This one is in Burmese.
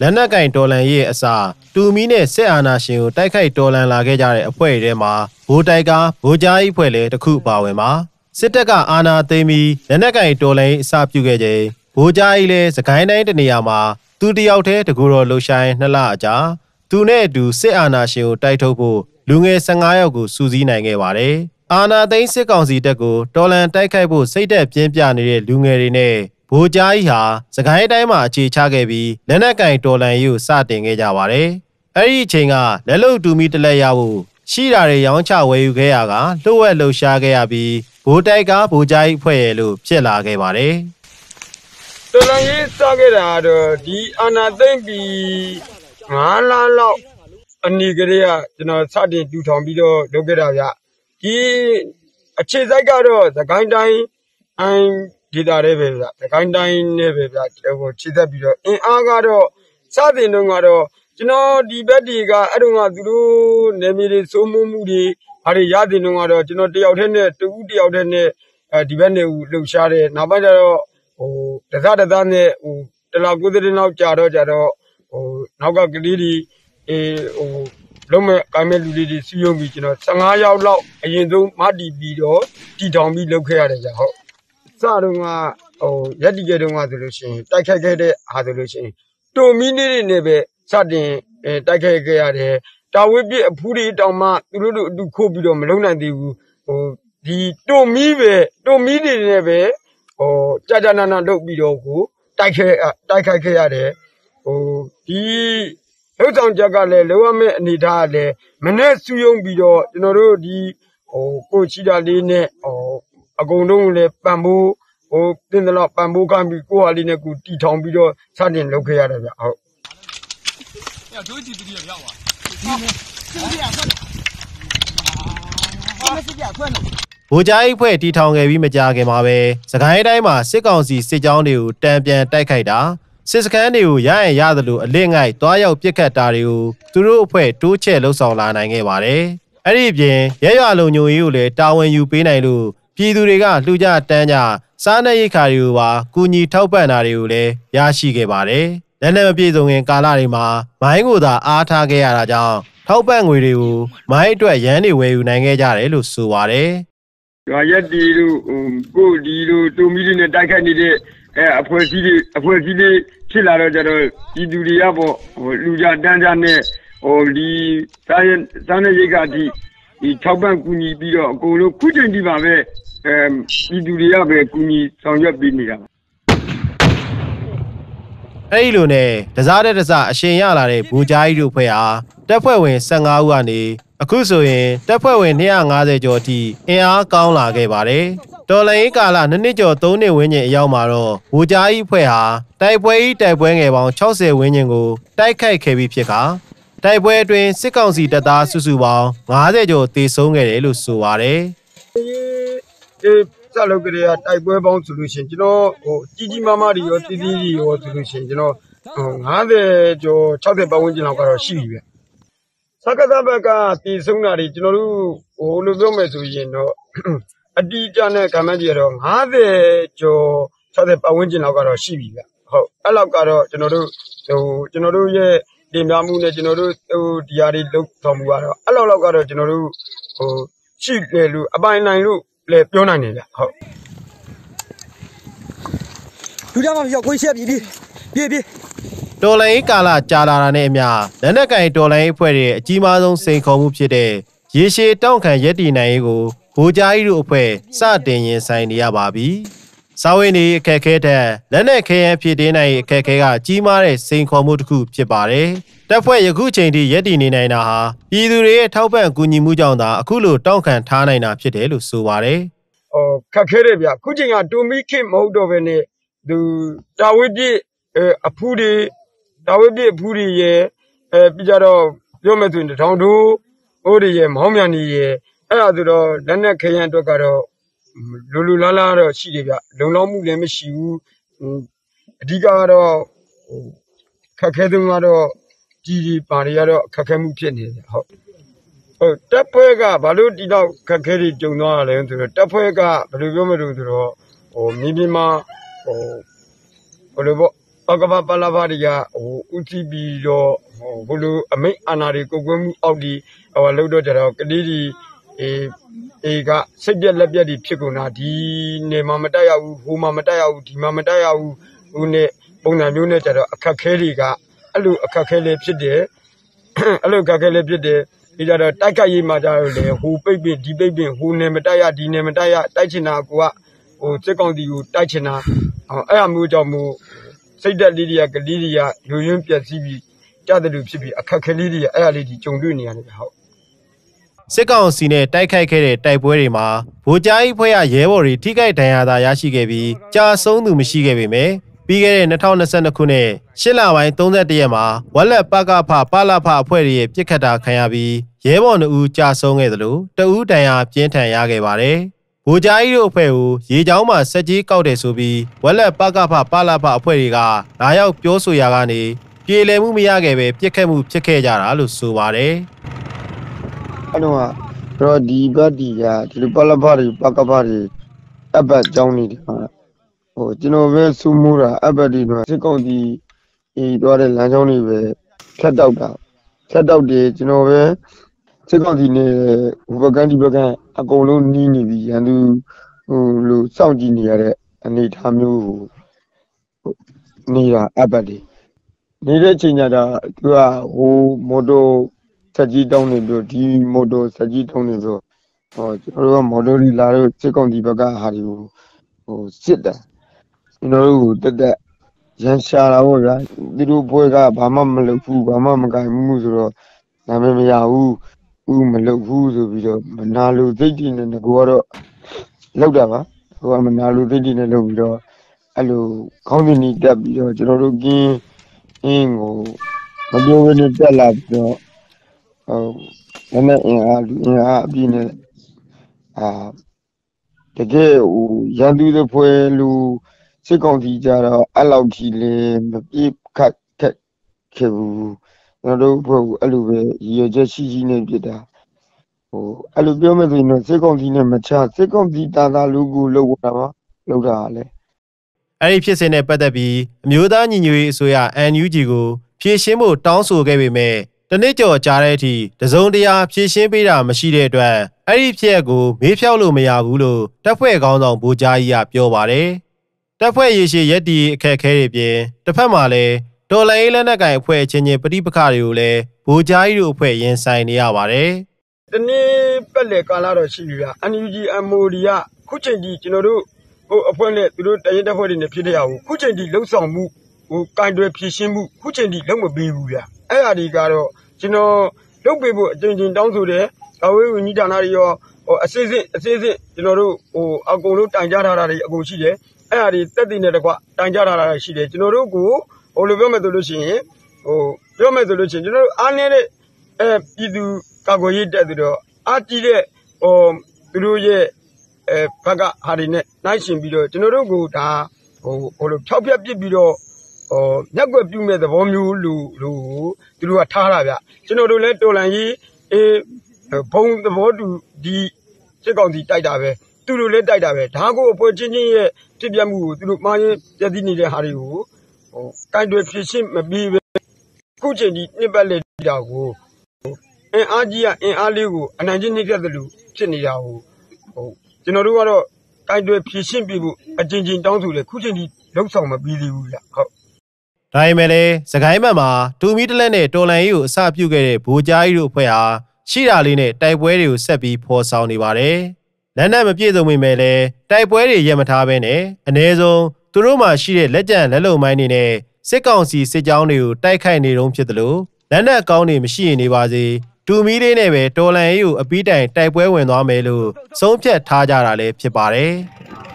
လက်နက်ကင်တော်လန်ရဲ့အစာတူမီနဲ့စစ်အာဏာရှင်ကိုတိုက်ခိုက်တော်လန်လာခဲ့ကြတဲ့အဖွဲ့တွေထဲမှာဘိုးတိုက်ကဘိုးကြားကြီးဖွဲ့လည်းတစ်ခုပါဝင်ပါစစ်တပ်ကအာဏာသိမ်းပြီးလက်နက်ကင်တော်လန်အစာပြုခဲ့ချိန်ဘိုးကြားကြီးလည်းစကိုင်းတိုင်းတနေရာမှာသူတယောက်တည်းတကူတော်လှူရှိုင်းနှစ်လအကြာသူနဲ့အတူစစ်အာဏာရှင်ကိုတိုက်ထုတ်ဖို့လူငယ်15ယောက်ကိုစူးစီးနိုင်ခဲ့ပါတယ်အာနာသိန်းစစ်ကောင်စီတပ်ကိုတော်လန်တိုက်ခိုက်ဖို့စိတ်သက်ပြင်းပြနေတဲ့လူငယ်တွေနဲ့ ဗိုလ်ကြားကြီးဟာစကိုင်းတိုင်းမှာအခြေချခဲ့ပြီးလက်နက်ကင်တော်လန်ရေးကိုစတင်ခဲ့ကြပါတယ်။အဲ့ဒီအချိန်ကလက်လုံတူမီတလက်ရဖို့ရှိတာတွေရောင်းချဝယ်ယူခဲ့ရကလှုပ်ဝက်လှုပ်ရှားခဲ့ရပြီးဗိုလ်တိုက်ကဗိုလ်ကြားကြီးဖွဲ့ရလို့ဖြစ်လာခဲ့ပါတယ်။တော်လန်ရေးစခဲ့တာတော့ဒီအာနာသိမ့်ပြီး9လလောက်အနီကလေးကကျွန်တော်စတင်တူထောင်ပြီးတော့လုပ်ခဲ့တာဗျ။ဒီအခြေစိုက်ကတော့သခိုင်းတိုင်းအိုင် ဒေတာတွေပဲဗျ။သခိုင်းတိုင်းနဲ့ပဲဗျ။ဟိုခြေသက်ပြီးတော့အင်အားကတော့စတင်တော့ကတော့ကျွန်တော်ဒီဘက်တွေကအဲ့တော့ကသူတို့နေမီတွေစိုးမိုးမှုတွေဘာတွေရတင်တော့ကတော့ကျွန်တော်တယောက်တည်းနဲ့တူဦးတယောက်တည်းနဲ့အဲဒီဘက်နေဦးလှုပ်ရှားတယ်နောက်ပိုင်းကျတော့ဟိုတစားတစားနဲ့ဟိုတလောက်ကိုးတဲ့နောက်ကြာတော့ကြာတော့ဟိုနောက်ကကလေးတွေအေးဟိုလုံးမဲ့ကိုင်းမဲ့လူလေးတွေစီယုံပြီးကျွန်တော်15ရောက်လောက်အရင်ဆုံးမတီးပြီးတော့တီထောင်ပြီးလုပ်ခဲ့ရတယ်ကြာဟုတ် စတော့ကဟိုရက်တီခဲ့တုန်းကဆိုလို့ရှိရင်တိုက်ခိုက်ခဲ့တဲ့အားဆိုလို့ရှိရင်တိုမီနေတွေနဲ့ပဲစတင်တိုက်ခိုက်ခဲ့ရတယ်တာဝိပစ်အဖူးတွေတောင်မှသူတို့တို့အတူခိုးပြီးတော့မလုံနိုင်သေးဘူးဟိုဒီတိုမီပဲတိုမီတွေနဲ့ပဲဟိုကြာကြာနာနာလုပ်ပြီးတော့ကိုတိုက်ခဲတိုက်ခိုက်ခဲ့ရတယ်ဟိုဒီလှုပ်ဆောင်ချက်ကလည်းလောရမဲ့အနေထားကလည်းမနဲ့စူယုံပြီးတော့ကျွန်တော်တို့ဒီဟိုကိုချီတာလေးနဲ့ဟို အကုန်လုံးလည်းပံ့ပိုးဟိုတင်းတလောက်ပံ့ပိုးကမ်းပြီးကိုယ်ဟာလေးနဲ့ကိုတီထောင်ပြီးတော့စတင်လုပ်ခဲ့ရတယ်ဗျဟုတ်အဲ့ဒိုးကြည့်တူရရောက်ပါဒီနေ့သူရဆက်အာမစစ်ပြခွဲ့လို့ဗိုလ်ကြီးအဖွဲ့တီထောင်ခဲ့ပြီးမကြခင်မှာပဲစကိုင်းတိုင်းမှာစစ်ကောင်စီစစ်ကြောင်းတွေကိုတံပြန်တိုက်ခိုက်တာစစ်စခန်းတွေကိုရရင်ရသလိုအလစ်ငိုက်တွားရောက်ပစ်ခတ်တာတွေကိုသူတို့အဖွဲ့တိုးချဲ့လှုပ်ဆောင်လာနိုင်ခဲ့ပါတယ်။အဲ့ဒီအပြင်ရဲရွာလုံညုံကြီးကိုလည်းတာဝန်ယူပေးနိုင်လို့ ပြည်သူတွေကလှူကြတန်းကြစားနပ်ရိက္ခာတွေကိုပါကူညီထောက်ပံ့တာတွေကိုလည်းရရှိခဲ့ပါတယ်။လက်နက်မပြေဆုံးခင်ကာလတွေမှာမိုင်းကိုသာအားထားခဲ့ရတာကြောင့်ထောက်ပံ့ငွေတွေကိုမိုင်းအတွက်ရန်တွေဝယ်ယူနိုင်ခဲ့ကြတယ်လို့ဆိုပါတယ်။ရွာရက်တီတို့ကိုဒီတို့တူမီတွေနဲ့တိုက်ခိုက်နေတဲ့အဲအဖွဲ့အစည်းတွေအဖွဲ့အစည်းတွေဖြစ်လာတော့ကြတော့ဒီသူတွေကပေါ့ဟိုလူကြတန်းကြနဲ့ဟိုဒီစားရစားနေရိတ်ကဒီ ဒီထောက်ပံ့ကူညီပြီးတော့အကုန်လုံးခုချိန်ဒီပါပဲအဲဒီသူတွေကပဲကူညီဆောင်ရွက်ပေးနေတာအဲ့ဒီလိုနဲ့တစားတဲ့တစားအရှင်ရလာတဲ့ဘူဂျာကြီးတို့ဖွဲ့ဟာတပ်ဖွဲ့ဝင်15ဦးကနေအခုဆိုရင်တပ်ဖွဲ့ဝင်250ကျော်အထိအင်အားကောင်းလာခဲ့ပါတယ်။တော်လိုင်းကာလနှစ်နှစ်ကျော်3နှစ်ဝန်းကျင်အရောက်မှာတော့ဘူဂျာကြီးဖွဲ့ဟာတိုက်ပွဲကြီးတိုက်ပွဲငယ်ပေါင်း60ဝန်းကျင်ကိုတိုက်ခိုက်ခဲ့ပြီးဖြစ်က တိုက်ပွဲအတွင်းစစ်ကောင်စီတပ်သားစုစုပေါင်း90ကျော်တေဆုံးခဲ့တယ်လို့ဆိုပါတယ်။ဒီစလုပ်ကြတဲ့တိုက်ပွဲပေါင်းဆိုလို့ရှိရင်ကျွန်တော်ဟိုကြီးကြီးမားမားတွေရောတီးတီးတွေရောဆိုလို့ရှိရင်ကျွန်တော်50ကျော်60ပတ်ဝန်းကျင်လောက်ကတော့ရှိပြီဗျ။စကသဘက်ကတည်ဆုံးတာတွေကျွန်တော်တို့ဟိုလိုပြောမယ်ဆိုရင်တော့အတီးကြတဲ့ကမ္ဘာကြီးကတော့50ကျော်60ပတ်ဝန်းကျင်လောက်ကတော့ရှိပြီဗျ။ဟုတ်အဲ့လောက်ကတော့ကျွန်တော်တို့ဟိုကျွန်တော်တို့ရဲ့ တင်ပြမှုနဲ့ကျွန်တော်တို့ဟိုဒီဟာတွေလုပ်တော်မူကတော့အဲ့လောက်လောက်ကတော့ကျွန်တော်တို့ဟိုရှိတယ်လို့အပိုင်နိုင်လို့လည်းပြောနိုင်တယ်ဗျဟုတ်လူကြမှာပြောကိုရှက်ပြီပြီပြီပြီတော်လိုင်းကာလာကြာလာတာနဲ့အမျှလက်နက်ကင်တော်လိုင်းအဖွဲ့ရဲ့အကြီးမားဆုံးစိန်ခေါ်မှုဖြစ်တဲ့ရေရှည်တောင့်ခံရက်တီနိုင်ရေးကိုဗိုလ်ကြားကြီးတို့အဖွဲ့စတင်ရင်ဆိုင်နေရပါပြီ။ စာဝင်းဒီအခက်ခဲတဲ့လက်နက်ခဲယမ်းဖြစ်တင်းနိုင်အခက်ခဲကကြီးမားတဲ့စိန်ခေါ်မှုတစ်ခုဖြစ်ပါတယ်။တပ်ဖွဲ့ယခုချိန်ထိရက်တည်နေနိုင်တာဟာပြည်သူတွေရဲ့ထောက်ပံ့ကူညီမှုကြောင့်သာအခုလိုတောင့်ခံထားနိုင်တာဖြစ်တယ်လို့ဆိုပါတယ်။အော်ခက်ခဲတယ်ဗျ။ခုချိန်ကတူမီခေမဟုတ်တော့ဘဲနဲ့သူတာဝိပြည့်အဖူးတွေတာဝိပြည့်အဖူးတွေရဲ့အဲပြီးကြတော့ပြောမယ်ဆိုရင်တောင်တို့ဟိုတွေရဲ့မောင်းမြန်တွေရဲ့အဲ့ဒါဆိုတော့လက်နက်ခဲယမ်းအတွက်ကတော့ လူလူလားလားတော့ရှိတယ်ဗျလုံလောက်မှုလည်းမရှိဘူးအဓိကကတော့ခက်ခဲဆုံးကတော့ကြီးကြီးပါတွေကတော့ခက်ခဲမှုဖြစ်နေတယ်ဟုတ်ဟုတ်တပ်ဖွဲ့ကဘာလို့ဒီတော့ခက်ခဲတွေကြုံသွားရလဲဆိုတော့တပ်ဖွဲ့ကဘယ်လိုပြောမလို့ဆိုတော့ဟိုမြေပြင်မှာဟိုဘယ်လိုပေါ့ပကပပလာဘာတွေကဟိုဥတီပြီးတော့ဟိုဘလိုအမိတ်အာဏာတွေကိုကွယ်မှုအောက်ဒီဟိုလောက်တော့ကြတော့ကလေးဒီအေး အေးကစိတ်ပြက်လက်ပြက်ဒီဖြစ်ကုန်တာဒီနေမှာမတက်ရဘူးဟိုမှာမတက်ရဘူးဒီမှာမတက်ရဘူးဟိုနဲ့ပုံစံမျိုးနဲ့ကြတော့အခက်ခဲတွေကအဲ့လိုအခက်ခဲလေးဖြစ်တယ်အဲ့လိုအခက်ခဲလေးဖြစ်တယ်ဒီကြတော့တိုက်ခတ်ရေးမှာကြတော့လေဟိုပိတ်ပင်ဒီပိတ်ပင်ဟိုနေမတက်ရဒီနေမတက်ရတိုက်ချင်တာကိုကဟိုစစ်ကောင်စီကိုတိုက်ချင်တာအဲ့အမျိုးကြောင့်မို့စိတ်သက်လေးတွေကကလေးတွေကလူရင်းပြက်စီးပြီးကြတဲ့လူဖြစ်ပြီးအခက်ခဲလေးတွေအဲ့ဒါလေးကြီးကြုံတွေ့နေရတယ်ဗျဟုတ် စစ်ကောင်စီနဲ့တိုက်ခိုက်ခဲ့တဲ့တိုက်ပွဲတွေမှာဗိုလ်ကြားကြီးဖွဲ့ရရဲဘော်တွေထိခိုက်ဒဏ်ရာသာရရှိခဲ့ပြီးကြာဆုံးသူမရှိခဲ့ပေမယ့်ပြီးခဲ့တဲ့2022ခုနှစ်ရှစ်လပိုင်း31ရက်မှာဝက်လက်ပကဖပလဖအဖွဲ့တွေရဲ့ပြစ်ခတ်တာခံရပြီးရဲဘော်2ဦးကြာဆုံးခဲ့သလိုတဦးဒဏ်ရာပြင်းထန်ရခဲ့ပါတယ်။ဗိုလ်ကြားကြီးတို့အဖွဲ့ကိုရေချောင်းမှာစက်ကြီးကောက်တယ်ဆိုပြီးဝက်လက်ပကဖပလဖအဖွဲ့တွေကလာရောက်ပြောဆိုရာကနေပြေလည်မှုမရခဲ့ပဲပြစ်ခတ်မှုဖြစ်ခဲ့ကြတာလို့ဆိုပါတယ်။ အဲ့တော့ကတော့ဒီဘက်ဒီကဒီလိုပလဖတွေပကဖတွေအဘတ်ကြောင်းနေတယ်ဟာဟိုကျွန်တော်ပဲစူးမိုးတာအဘတ်တွေတော့စစ်ကောင်စီအေးသွားတဲ့လမ်းကြောင်းတွေပဲဖြတ်တောက်တာဖြတ်တောက်တယ်ကျွန်တော်ပဲစစ်ကောင်စီနဲ့ဟိုဘကန်ဒီဘကန်အကုန်လုံးနီးနေပြီရန်သူဟိုလိုစောင့်ကြည့်နေရတဲ့အနေအထားမျိုးဟိုဟိုနေတာအဘတ်တွေနေတဲ့ချိန်ကျတော့သူကဟိုမော်တော် ဆက်ကြီးတောင်းနေပြီးတော့ဒီမော်တော်ဆက်ကြီးတောင်းနေပြီးတော့ဟောကျွန်တော်တို့ကမော်တော်ဒီလာတော့စစ်ကောင်စီဘက်ကဟာတွေကိုဟိုစစ်တယ်ကျွန်တော်တို့ကိုတက်တက်ရန်ရှာတာပေါ့ဗျာသူတို့ဘွဲကဘာမှမလုပ်ဘူးဘာမှမကင်ဘူးဆိုတော့နာမည်မရဘူးဦးမလုပ်ဘူးဆိုပြီးတော့မနာလိုသိတ်တည်နေတယ်ကိုကတော့လောက်တာပါဟိုကမနာလိုသိတ်တည်နေလုပ်ပြီးတော့အဲ့လိုခေါင်းစဉ်ကြီးတက်ပြီးတော့ကျွန်တော်တို့ကင်းအင်းကိုမပြောဘဲနဲ့တက်လာပြီးတော့ ဟုတ်နည်းနည်းအင်အားလူအင်အားအပြည့်နဲ့အာတကယ်ဟိုရန်သူတွေဖွဲလူစစ်ကောင်စီကြတော့အဲ့လောက်ကြီးလေမပြေခတ်ခက်ခဲ့ဘူးကျွန်တော်တို့ဘုအဲ့လိုပဲရည်ရွယ်ချက်ရှိရှိနဲ့ဖြစ်တာဟိုအဲ့လိုပြောမယ်ဆိုရင်တော့စစ်ကောင်စီနဲ့မချစစ်ကောင်စီတာတာလူကိုလောက်တာပါလောက်တာလေအဲ့ဒီဖြစ်စဉ်နဲ့ပတ်သက်ပြီးအမျိုးသားညီညွတ်ရေးအစိုးရ NUG ကိုဖြည့်ရှင်းဖို့တောင်းဆိုခဲ့ပေမဲ့ တနစ်ကျော်ကြားတဲ့အထိတစုံတရာဖြည့်ရှင်းပေးတာမရှိတဲ့အတွက်အဲ့ဒီဖြစ်ရက်ကိုမေးဖြောက်လို့မရဘူးလို့တပ်ဖွဲ့ခေါင်းဆောင်ဗိုလ်ကြားကြီးကပြောပါတယ်။တပ်ဖွဲ့ရေရှည်ရက်တီအခက်အခဲတွေပြင်တစ်ဖက်မှာလည်းတော်လိုင်းလက်နက်ကင်အဖွဲ့အချင်းချင်းပဋိပက္ခတွေကိုလည်းဗိုလ်ကြားကြီးတို့အဖွဲ့ရင်ဆိုင်နေရပါတယ်။တနေ့ပတ်လေကာလာတော့ရှိပြီဗျ NUG MOD ကခုချိန်ကြီးကျွန်တော်တို့ဟိုအဖွဲ့နဲ့သူတို့တရင်တပ်ဖွဲ့တွေနဲ့ဖြစ်တဲ့ဟာကိုခုချိန်ကြီးလှုပ်ဆောင်မှု ဟိုကင်တွယ်ဖြည့်ရှင်းမှုခုချိန်ကြီးလုံးမပေးဘူးဗျအဲ့ဟာဒီကတော့ကျွန်တော်လုတ်ပေးဖို့အကြိမ်ကြိမ်တောင်းဆိုတယ်ကာဝေးဝန်ကြီးဌာနတွေရောဟိုအစစ်စစ်အစစ်စစ်ကျွန်တော်တို့ဟိုအကုန်လုံးတိုင်ကြားထားတာတွေအကုန်ရှိတယ်အဲ့ဟာဒီတက်တည်နေတဲ့ကွတိုင်ကြားထားတာရှိတယ်ကျွန်တော်တို့ကိုဟိုလိုပြောမယ်ဆိုလို့ရှိရင်ဟိုပြောမယ်ဆိုလို့ရှိရင်ကျွန်တော်တို့အားနေတဲ့အဲပြည်သူကာကွယ်ရေးတက်ပြီးတော့အားကြီးတဲ့ဟိုသူတို့ရဲ့အဲဘက်ကဟာတွေနဲ့နိုင်ရှင်ပြီးတော့ကျွန်တော်တို့ကဒါဟိုဟိုလိုဖြောက်ပြက်ပစ်ပြီးတော့ ဟိုညက်ွက်ပြုမဲ့သဘောမျိုးလူလူသူတို့ကထားတာဗျကျွန်တော်တို့လည်းတော်လန်ကြီးအေးဘုံသဘောတူဒီစစ်ကောင်စီတိုက်တာပဲသူတို့လည်းတိုက်တာပဲဒါကိုအဖွဲ့ချင်းချင်းရဲ့ဖြစ်ပြမှုကိုသူတို့မှားရင်ပြည့်စည်နေတဲ့ဟာတွေကိုဟိုကင်တွေဖြစ်ရှင်းမပြီးပဲခုချိန်ဒီနှစ်ပတ်လေတာကိုအင်အားကြီးကအင်အားလေးကိုအနိုင်ချင်းနှိမ့်တဲ့လူဖြစ်နေတာကိုဟိုကျွန်တော်တို့ကတော့ကင်တွေဖြစ်ရှင်းပြီးဖို့အချင်းချင်းတောင်းဆိုတယ်ခုချိန်ဒီလုံဆောင်မပြီးသေးဘူးဗျဟုတ် ဒါပေမဲ့လည်းစကိုင်းဘက်မှာတူမီတလက်နဲ့တော်လန်ကြီးကိုအစပြုခဲ့တဲ့ဗိုလ်ကြားကြီးတို့အဖွဲ့ဟာရှိတာလေးနဲ့တိုက်ပွဲတွေကိုဆက်ပြီးဖော်ဆောင်နေပါတယ်။လက်နက်မပြည့်စုံမိမဲ့လည်းတိုက်ပွဲတွေရက်မထားဘဲနဲ့အ ਨੇ ဆုံးသူတို့မှရှိတဲ့လက်ကျန်လက်လုံမိုင်းတွေနဲ့စစ်ကောင်စီစစ်ကြောင်းတွေကိုတိုက်ခိုက်နေတုံးဖြစ်တယ်လို့လက်နက်ကောင်းတွေမရှိရင်နေပါစေတူမီလေးနဲ့ပဲတော်လန်ကြီးကိုအပီးတိုင်တိုက်ပွဲဝင်သွားမယ်လို့ဆုံးဖြတ်ထားကြတာလည်းဖြစ်ပါတယ်။